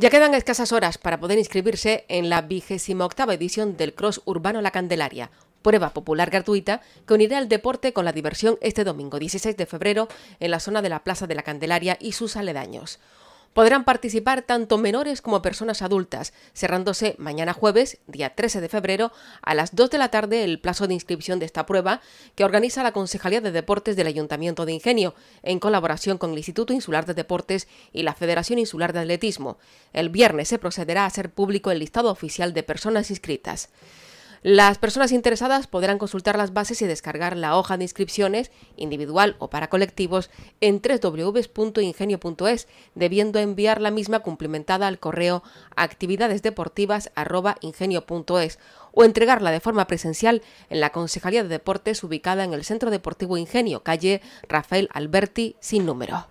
Ya quedan escasas horas para poder inscribirse en la vigésima octava edición del Cross Urbano La Candelaria, prueba popular gratuita que unirá el deporte con la diversión este domingo 16 de febrero en la zona de la Plaza de la Candelaria y sus aledaños. Podrán participar tanto menores como personas adultas, cerrándose mañana jueves, día 13 de febrero, a las 2 de la tarde el plazo de inscripción de esta prueba que organiza la Concejalía de Deportes del Ayuntamiento de Ingenio, en colaboración con el Instituto Insular de Deportes y la Federación Insular de Atletismo. El viernes se procederá a hacer público el listado oficial de personas inscritas. Las personas interesadas podrán consultar las bases y descargar la hoja de inscripciones, individual o para colectivos, en www.ingenio.es, debiendo enviar la misma cumplimentada al correo actividadesdeportivas.ingenio.es o entregarla de forma presencial en la Concejalía de Deportes ubicada en el Centro Deportivo Ingenio, calle Rafael Alberti, sin número.